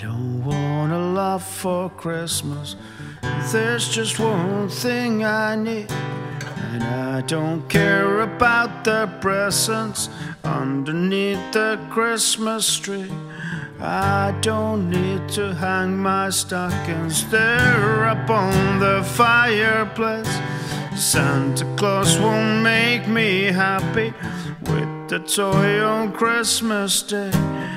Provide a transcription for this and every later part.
don't want a lot for Christmas. There's just one thing I need. And I don't care about the presents underneath the Christmas tree. I don't need to hang my stockings there upon the fireplace. Santa Claus won't make me happy with the toy on Christmas Day.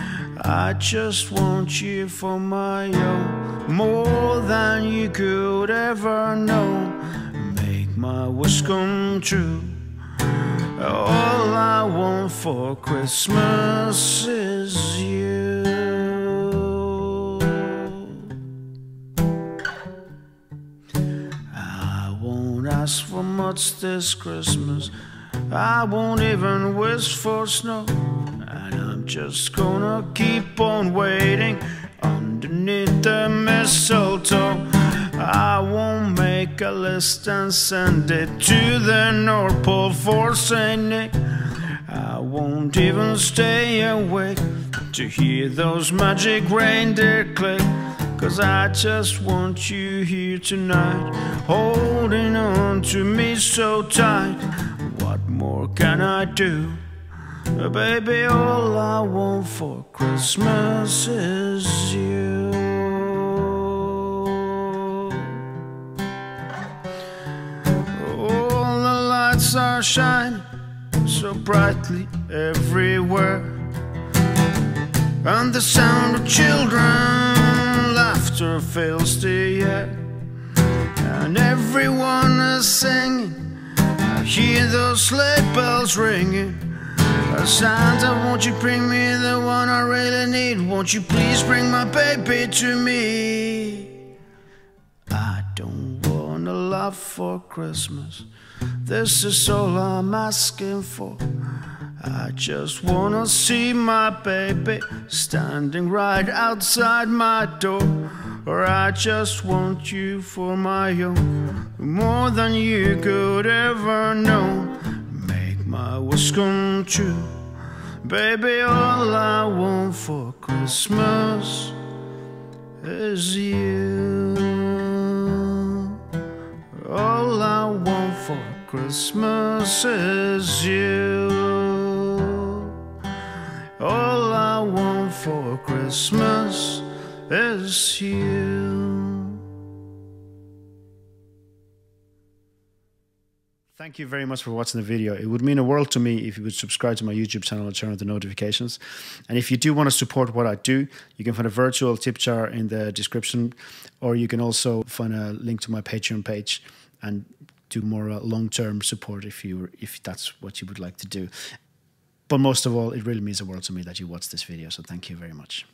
I just want you for my own, more than you could ever know. Make my wish come true. All I want for Christmas is you. I won't ask for much this Christmas. I won't even wish for snow. Just gonna keep on waiting underneath the mistletoe. I won't make a list and send it to the North Pole for Saint Nick. I won't even stay awake to hear those magic reindeer click. Cause I just want you here tonight, holding on to me so tight. What more can I do? Baby, all I want for Christmas is you. All the lights are shining so brightly everywhere. And the sound of children laughter fills the air. And everyone is singing. I hear those sleigh bells ringing. Uh, Santa, won't you bring me the one I really need? Won't you please bring my baby to me? I don't want a lot for Christmas. This is all I'm asking for. I just wanna see my baby standing right outside my door. Or I just want you for my own, more than you could ever know. My wish come true. Baby, all I want for Christmas is you. All I want for Christmas is you. All I want for Christmas is you. Thank you very much for watching the video. It would mean a world to me if you would subscribe to my YouTube channel and turn on the notifications. And if you do want to support what I do, you can find a virtual tip jar in the description, or you can also find a link to my Patreon page and do more uh, long-term support if you if that's what you would like to do. But most of all, it really means the world to me that you watch this video. So thank you very much.